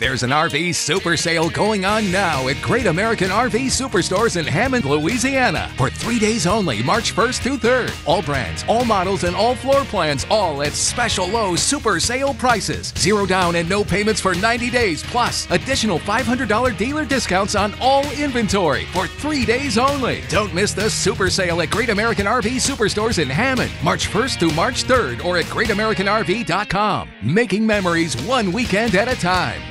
There's an RV super sale going on now at Great American RV Superstores in Hammond, Louisiana. For three days only, March 1st through 3rd. All brands, all models, and all floor plans, all at special low super sale prices. Zero down and no payments for 90 days, plus additional $500 dealer discounts on all inventory for three days only. Don't miss the super sale at Great American RV Superstores in Hammond, March 1st through March 3rd, or at GreatAmericanRV.com. Making memories one weekend at a time.